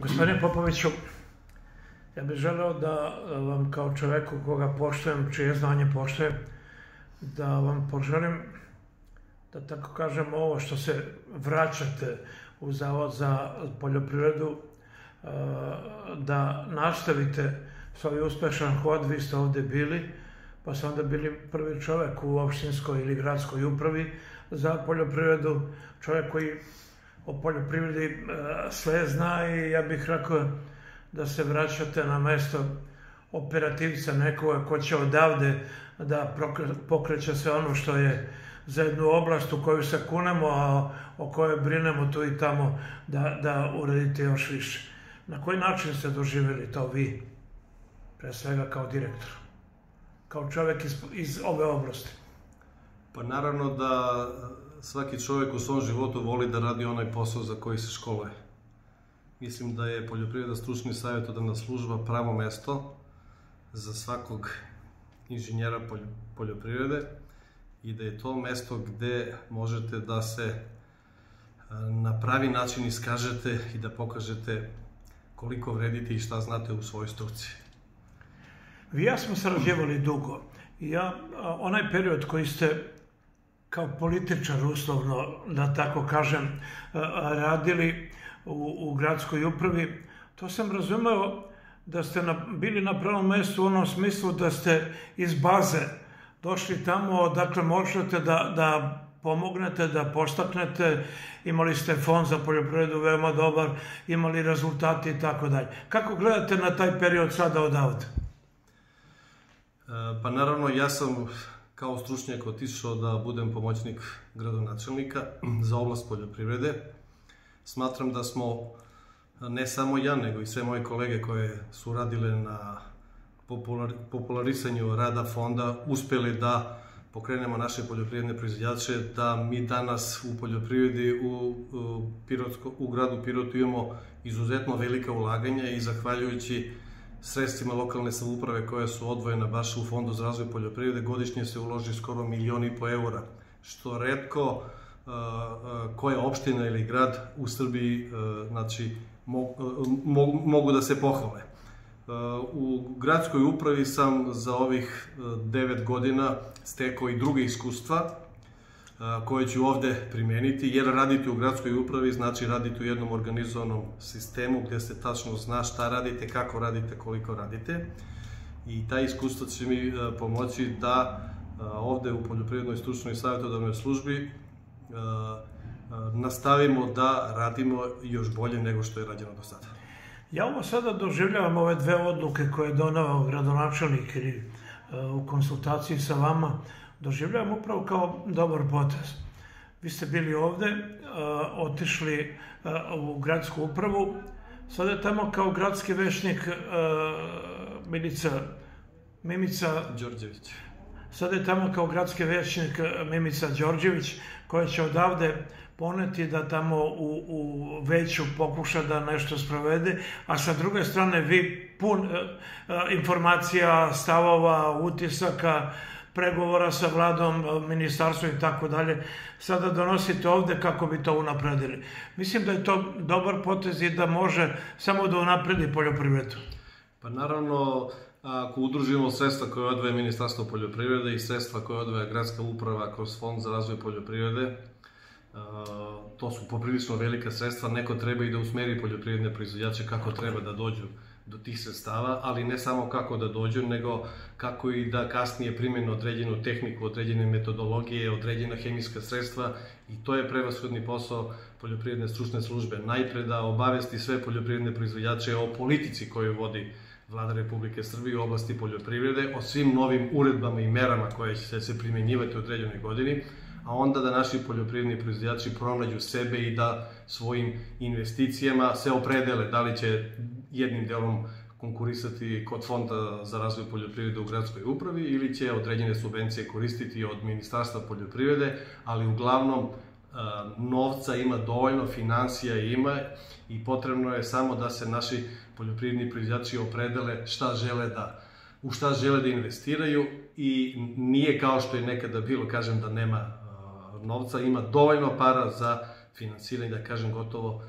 Gospodine Popoviću, ja bih želeo da vam kao čoveku koga poštujem, čije znanje poštujem, da vam poželim da tako kažem ovo što se vraćate u Zavod za poljoprivredu, da nastavite svoj uspešan hod, vi ste ovde bili, pa ste onda bili prvi čovek u opštinskoj ili gradskoj upravi za poljoprivredu, čovek koji o poljoprivredi e, sve zna i ja bih rekao da se vraćate na mesto operativca nekoga ko će odavde da pokreće sve ono što je za jednu oblast u koju se kunemo, a o kojoj brinemo tu i tamo da, da uradite još više. Na koji način ste doživjeli to vi, pre svega kao direktor, kao čovek iz, iz ove oblasti? Pa naravno da svaki čovjek u svom životu voli da radi onaj posao za koji se školuje. Mislim da je poljoprivreda stručni savjetodavna služba pravo mesto za svakog inženjera poljoprivrede i da je to mesto gde možete da se na pravi način iskažete i da pokažete koliko vredite i šta znate u svojoj struci. Vi ja smo sarađevali dugo. Ja, onaj period koji ste kao političar uslovno, da tako kažem, radili u, u gradskoj upravi, to sam razumeo da ste na, bili na pravom mestu u onom smislu da ste iz baze došli tamo, dakle možete da, da pomognete, da postaknete, imali ste fond za poljoprivredu veoma dobar, imali rezultati i tako dalje. Kako gledate na taj period sada odavde? E, pa naravno, ja sam kao stručnjak otišao da budem pomoćnik gradonačelnika za oblast poljoprivrede. Smatram da smo, ne samo ja, nego i sve moje kolege koje su radile na popular, popularisanju rada fonda, uspeli da pokrenemo naše poljoprivredne proizvodjače, da mi danas u poljoprivredi u, u, Pirotsko, u gradu Pirotu imamo izuzetno velika ulaganja i zahvaljujući sredstvima lokalne samouprave koja su odvojena baš u Fondu za razvoj poljoprivrede, godišnje se uloži skoro milion i po eura, što redko koja opština ili grad u Srbiji znači, mogu, mogu da se pohvale. U gradskoj upravi sam za ovih 9 godina stekao i druge iskustva, koje ću ovde primeniti, jer raditi u gradskoj upravi znači raditi u jednom organizovanom sistemu gde se tačno zna šta radite, kako radite, koliko radite. I ta iskustva će mi pomoći da ovde u Poljoprivrednoj stručnoj savjetodavnoj službi nastavimo da radimo još bolje nego što je rađeno do sada. Ja ovo sada doživljavam ove dve odluke koje je donao gradonačelnik ili u konsultaciji sa vama, doživljavam upravo kao dobar potez. Vi ste bili ovde, uh, otišli uh, u gradsku upravu, sada je tamo kao gradski vešnik uh, Milica Mimica Đorđević. Sada je tamo kao gradski vešnik Mimica Đorđević, koja će odavde poneti da tamo u, u veću pokuša da nešto sprovede, a sa druge strane vi pun informacija, stavova, utisaka, pregovora sa vladom, ministarstvom i tako dalje, sada donosite ovde kako bi to unapredili. Mislim da je to dobar potez i da može samo da unapredi poljoprivredu. Pa naravno, ako udružimo sredstva koje odvaje Ministarstvo poljoprivrede i sredstva koje odvaja Gradska uprava kroz Fond za razvoj poljoprivrede, to su poprilično velika sredstva, neko treba i da usmeri poljoprivredne proizvodjače kako treba da dođu do tih sredstava, ali ne samo kako da dođu, nego kako i da kasnije primenu određenu tehniku, određene metodologije, određena hemijska sredstva i to je prevashodni posao poljoprivredne stručne službe. Najpre da obavesti sve poljoprivredne proizvodjače o politici koju vodi Vlada Republike Srbije u oblasti poljoprivrede, o svim novim uredbama i merama koje će se primenjivati u određenoj godini, a onda da naši poljoprivredni proizvodjači pronađu sebe i da svojim investicijama se opredele da li će jednim delom konkurisati kod Fonda za razvoj poljoprivrede u gradskoj upravi ili će određene subvencije koristiti od Ministarstva poljoprivrede, ali uglavnom novca ima dovoljno, financija ima i potrebno je samo da se naši poljoprivredni proizvođači opredele šta žele da u šta žele da investiraju i nije kao što je nekada bilo, kažem da nema novca, ima dovoljno para za finansiranje, da kažem gotovo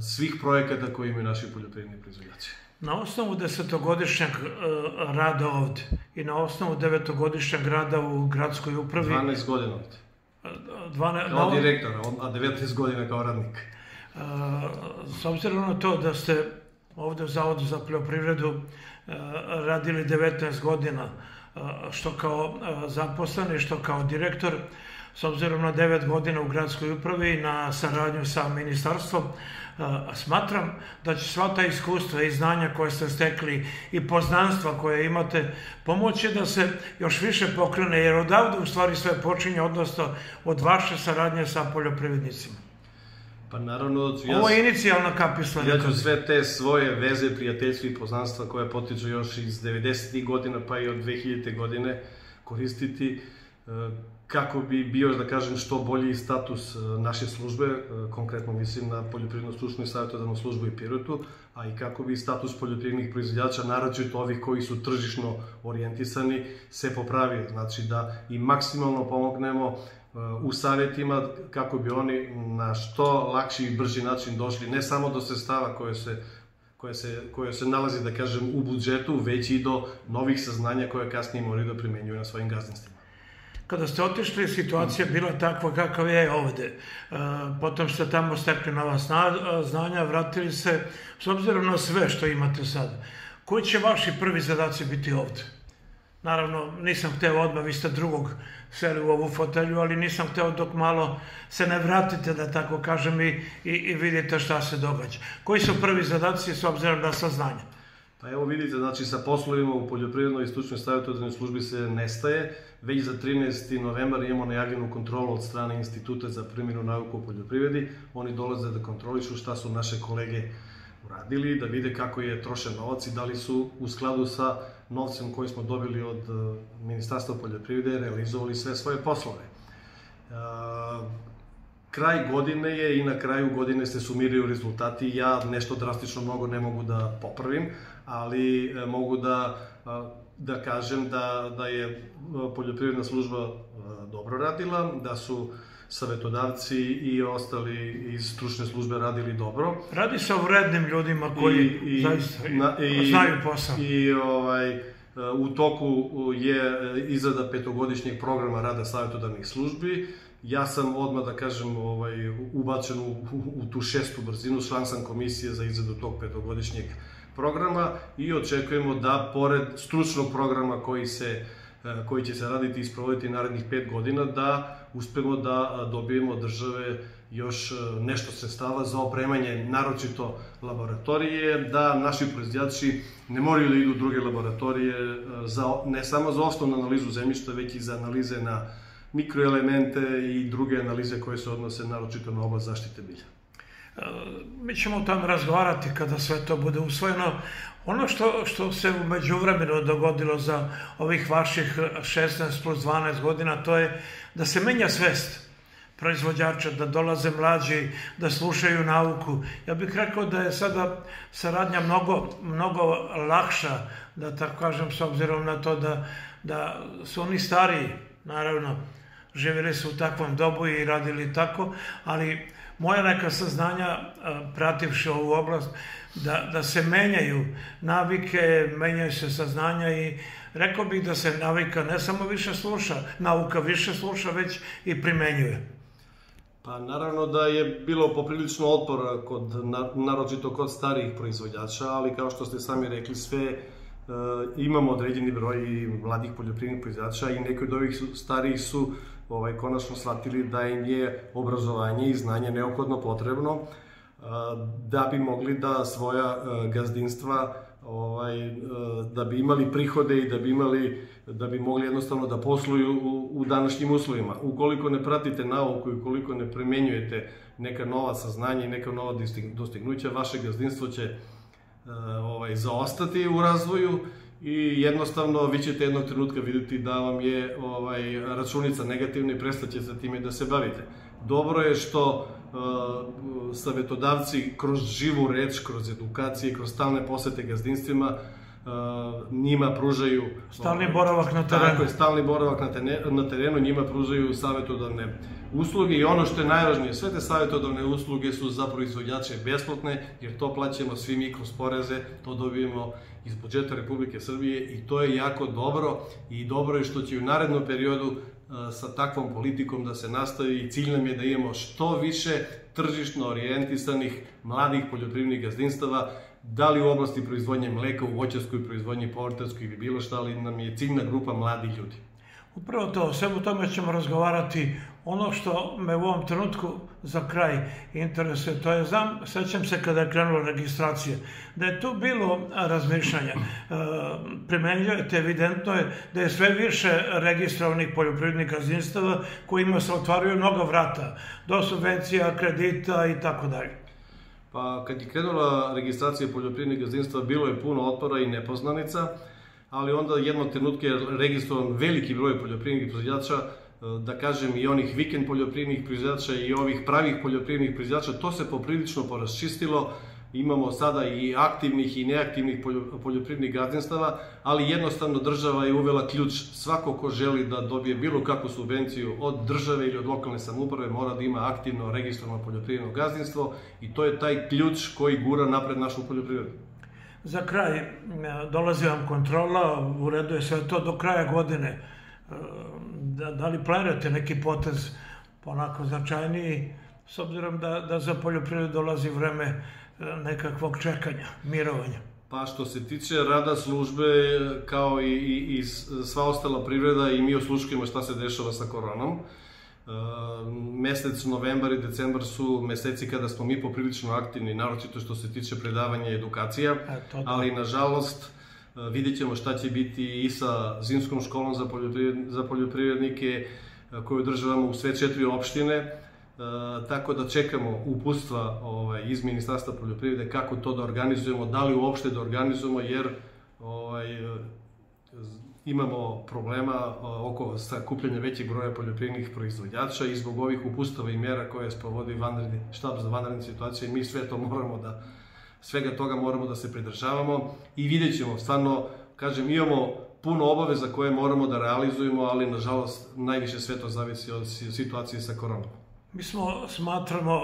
svih projekata koje imaju naši poljoprivredni proizvođači. Na osnovu desetogodišnjeg rada ovde i na osnovu devetogodišnjeg rada u gradskoj upravi... 12 godina ovde. 12, kao na... direktor, a 19 godina kao radnik. S obzirom na to da ste ovde u Zavodu za poljoprivredu radili 19 godina, što kao zaposleni, što kao direktor, s obzirom na 9 godina u gradskoj upravi i na saradnju sa ministarstvom, smatram da će sva ta iskustva i znanja koje ste stekli i poznanstva koje imate pomoći da se još više pokrene, jer odavde u stvari sve počinje, odnosno od vaše saradnje sa poljoprivrednicima. Pa naravno... Ja, Ovo je inicijalna kapisla. Ja ću sve te svoje veze, prijateljstva i poznanstva koje potiču još iz 90. godina pa i od 2000. godine koristiti e, kako bi bio, da kažem, što bolji status e, naše službe, e, konkretno mislim na poljoprivrednu stručnu i savjetodavnu službu i Pirotu, a i kako bi status poljoprivrednih proizvođača, naročito ovih koji su tržišno orijentisani, se popravi. Znači da i maksimalno pomognemo e, u savjetima kako bi oni na što lakši i brži način došli ne samo do sredstava koje se koje se, koje se nalazi, da kažem, u budžetu, već i do novih saznanja koje kasnije moraju da primenjuju na svojim gazdinstvima. Kada ste otišli, situacija bila takva kakav je ovde. E, potom ste tamo stekli nova znanja, vratili se, s obzirom na sve što imate sad. Koji će vaši prvi zadaci biti ovde? Naravno, nisam hteo odmah, vi ste drugog seli u ovu fotelju, ali nisam hteo dok malo se ne vratite, da tako kažem, i, i, i vidite šta se događa. Koji su prvi zadaci s obzirom na saznanja? Pa evo vidite, znači sa poslovima u poljoprivrednoj i stručnoj savjetodavnoj službi se nestaje. Već za 13. novembar imamo najavljenu kontrolu od strane Instituta za primjenu nauku o poljoprivredi. Oni dolaze da kontrolišu šta su naše kolege uradili, da vide kako je trošen novac i da li su u skladu sa novcem koji smo dobili od e, Ministarstva poljoprivrede realizovali sve svoje poslove. E, kraj godine je i na kraju godine se sumiraju rezultati. Ja nešto drastično mnogo ne mogu da popravim, ali e, mogu da, da kažem da, da je poljoprivredna služba dobro radila, da su savetodavci i ostali iz stručne službe radili dobro. Radi se o vrednim ljudima koji I, i, zaista na, i, znaju posao. I ovaj, u toku je izrada petogodišnjeg programa rada savetodavnih službi. Ja sam odmah, da kažem, ovaj, ubačen u, u, u tu šestu brzinu, član sam komisije za izradu tog petogodišnjeg programa i očekujemo da, pored stručnog programa koji se koji će se raditi i sprovoditi narednih pet godina, da uspemo da dobijemo od države još nešto sredstava za opremanje, naročito laboratorije, da naši proizvođači ne moraju da idu u druge laboratorije, za, ne samo za osnovnu analizu zemljišta, već i za analize na mikroelemente i druge analize koje se odnose naročito na oblast zaštite bilja. Mi ćemo o tom razgovarati kada sve to bude usvojeno. Ono što, što se umeđu vremenu dogodilo za ovih vaših 16 plus 12 godina, to je da se menja svest proizvođača, da dolaze mlađi, da slušaju nauku. Ja bih rekao da je sada saradnja mnogo, mnogo lakša, da tako kažem, s obzirom na to da, da su oni stariji, naravno, živjeli su u takvom dobu i radili tako, ali moja neka saznanja, prativši ovu oblast, da, da se menjaju navike, menjaju se saznanja i rekao bih da se navika ne samo više sluša, nauka više sluša, već i primenjuje. Pa naravno da je bilo poprilično otpora kod, naročito kod starijih proizvođača, ali kao što ste sami rekli, sve e, imamo određeni broj mladih poljoprivrednih proizvođača i neki od ovih starijih su ovaj, konačno shvatili da im je obrazovanje i znanje neophodno potrebno da bi mogli da svoja gazdinstva ovaj, da bi imali prihode i da bi imali da bi mogli jednostavno da posluju u, u današnjim uslovima. Ukoliko ne pratite nauku i ukoliko ne primenjujete neka nova saznanja i neka nova dostignuća, vaše gazdinstvo će ovaj, zaostati u razvoju i jednostavno vi ćete jednog trenutka videti da vam je ovaj, računica negativna i prestaće sa time da se bavite. Dobro je što uh, savjetodavci kroz živu reč, kroz edukacije, kroz stalne posete gazdinstvima njima pružaju... Stalni boravak na terenu. Tako je, stalni boravak na, tene, na terenu, njima pružaju savjetodavne usluge i ono što je najvažnije, sve te savjetodavne usluge su za proizvođače besplatne, jer to plaćamo svi mi kroz poreze, to dobijemo iz budžeta Republike Srbije i to je jako dobro i dobro je što će u narednom periodu sa takvom politikom da se nastavi i cilj nam je da imamo što više tržišno orijentisanih mladih poljoprivrednih gazdinstava, da li u oblasti proizvodnje mleka, u voćarskoj proizvodnji, povrtarskoj ili bilo šta, ali nam je ciljna grupa mladih ljudi. Upravo to, svemu tome ćemo razgovarati. Ono što me u ovom trenutku za kraj interesuje, to je, znam, sećam se kada je krenula registracija, da je tu bilo razmišljanja. E, primenjujete, evidentno je da je sve više registrovanih poljoprivrednih gazdinstava kojima se otvaraju mnogo vrata, do subvencija, kredita i tako dalje. Pa kad je krenula registracija poljoprivrednih gazdinstva, bilo je puno otpora i nepoznanica, ali onda jednog trenutka je registrovan veliki broj poljoprivrednih proizvođača, e, da kažem i onih vikend poljoprivrednih proizvođača i ovih pravih poljoprivrednih proizvođača, to se poprilično poraščistilo, imamo sada i aktivnih i neaktivnih poljoprivrednih gazdinstava, ali jednostavno država je uvela ključ svako ko želi da dobije bilo kakvu subvenciju od države ili od lokalne samuprave mora da ima aktivno registrovano poljoprivredno gazdinstvo i to je taj ključ koji gura napred našu poljoprivredu. Za kraj dolazi vam kontrola, u redu je sve to do kraja godine. E, da, da li planirate neki potez onako značajniji, s obzirom da, da za poljoprivredu dolazi vreme nekakvog čekanja, mirovanja? Pa što se tiče rada službe, kao i, i, i sva ostala privreda, i mi osluškujemo šta se dešava sa koronom. Mesec novembar i decembar su meseci kada smo mi poprilično aktivni, naročito što se tiče predavanja i edukacija, e, ali nažalost vidjet ćemo šta će biti i sa zimskom školom za, poljoprivred, za poljoprivrednike koju održavamo u sve četiri opštine, tako da čekamo upustva ovaj, iz Ministarstva poljoprivrede kako to da organizujemo, da li uopšte da organizujemo, jer ovaj, imamo problema oko sakupljanja većeg broja poljoprivrednih proizvođača i zbog ovih upustava i mera koje sprovodi vanredni štab za vanredne situacije, mi sve to moramo da, svega toga moramo da se pridržavamo i vidjet ćemo, stvarno, kažem, imamo puno obaveza koje moramo da realizujemo, ali nažalost najviše sve to zavisi od situacije sa koronom. Mi smo, smatramo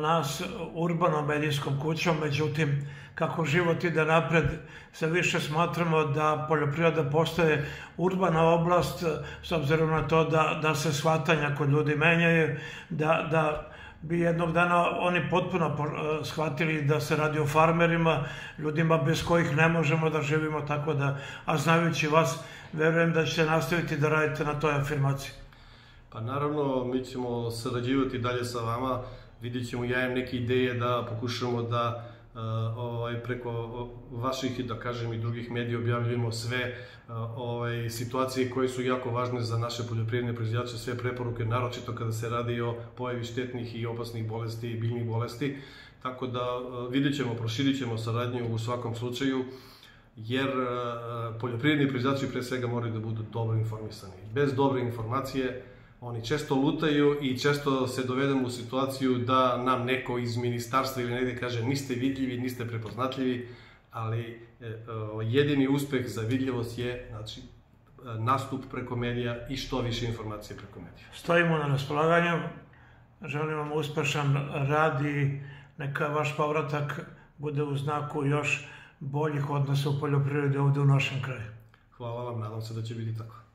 nas urbanom medijskom kućom, međutim, kako život ide napred, sve više smatramo da poljoprivreda postaje urbana oblast, s obzirom na to da, da se shvatanja kod ljudi menjaju, da, da bi jednog dana oni potpuno shvatili da se radi o farmerima, ljudima bez kojih ne možemo da živimo, tako da, a znajući vas, verujem da ćete nastaviti da radite na toj afirmaciji. Pa naravno, mi ćemo sarađivati dalje sa vama, vidjet ćemo, ja imam neke ideje da pokušamo da ovaj, preko vaših, da kažem, i drugih medija objavljujemo sve ovaj, situacije koje su jako važne za naše poljoprivredne proizvođače, sve preporuke, naročito kada se radi o pojavi štetnih i opasnih bolesti i biljnih bolesti. Tako da vidjet ćemo, proširit ćemo saradnju u svakom slučaju, jer poljoprivredni proizvođači pre svega moraju da budu dobro informisani. Bez dobre informacije, Oni često lutaju i često se dovedemo u situaciju da nam neko iz ministarstva ili negde kaže niste vidljivi, niste prepoznatljivi, ali e, jedini uspeh za vidljivost je znači, nastup preko medija i što više informacije preko medija. Stojimo na raspolaganju, želim vam uspešan rad i neka vaš povratak bude u znaku još boljih odnosa u poljoprivredi ovde u našem kraju. Hvala vam, nadam se da će biti tako.